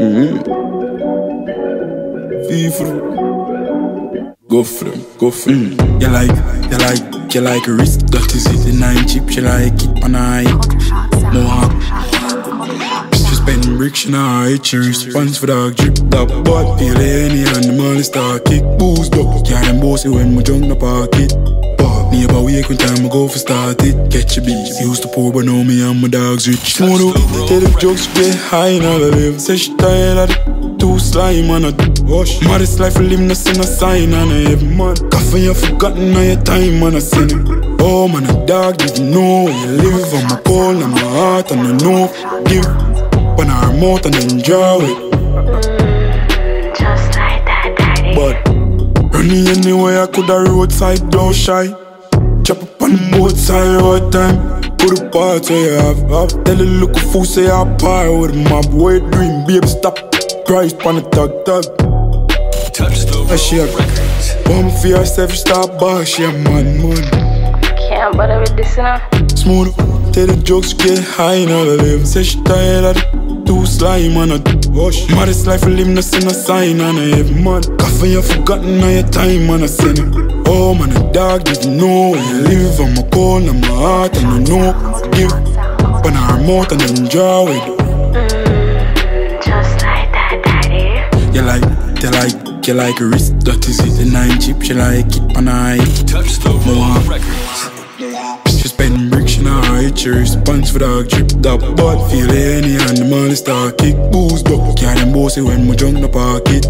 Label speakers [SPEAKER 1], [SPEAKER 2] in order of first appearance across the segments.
[SPEAKER 1] Mm-hmm. FIFA. Go for them, go for them. Mm. You like, you like, you like a wrist, that is it. The nine chip, you like it, pan eye. Mohawk. She spending bricks, she nah hit your response for dog drip. That butt feel any and the money start kick. Boost up, yeah, them bossy when we jump the pocket. Neighbor wake when time I go for start it. Catch a beat. Used to pour but now me and my dogs rich. Smooth up Tell the jokes get high in all the live. Say she tired of the Too slime and a wash. Modest life live no see no sign on a every man Coffee you forgotten all your time and I send it Oh man a dog didn't know where you live. I'm a cold and my heart and I know Give. When our mouth and enjoy it.
[SPEAKER 2] Just like that, daddy.
[SPEAKER 1] But Running anywhere I could a roadside don't shy Chop up on both sides all the time. Oh, Put a part where you have, have. Tell the local fool say I buy with my boy dream. Babe, stop. Price on the tug tug.
[SPEAKER 3] Touch the
[SPEAKER 1] I she a Bomb for herself, start bar, she a man, man.
[SPEAKER 2] Can't bother with this now.
[SPEAKER 1] Smooth, tell the jokes get high in all the live. Say she tired of the too slime and a wash. Modest life live, no see no sign on a every man. Coffee you forgotten all your time and I send it. Oh man, a dog didn't know where you live. I'm a cold and my heart and I know give. Open our mouth and enjoy it.
[SPEAKER 2] Mm, just like that, daddy.
[SPEAKER 1] You like, you like, you like a wrist, that is it. The nine chip, she like it, pan eye.
[SPEAKER 3] Touch the
[SPEAKER 1] your response for dog drip that butt. Feel any money start kick boost up. Can't them bossy when we jump the pocket.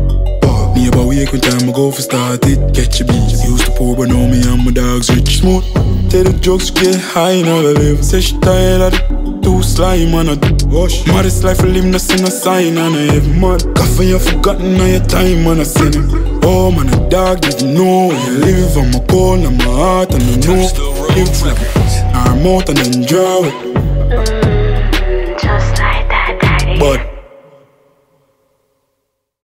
[SPEAKER 1] Neighbor wake when time I go for start. Catch a beat. Used to pour, but now me and my dogs rich. Smooth. Tell the jokes get high all the live. Say she tired of the too slime and a wash. Modest life live no see no sign and I every man. Coffee you forgotten all your time and I send it. Oh man, a dog didn't know you live. I'm a cold my heart and I know.
[SPEAKER 3] Touch the
[SPEAKER 1] Our mouth and enjoy it.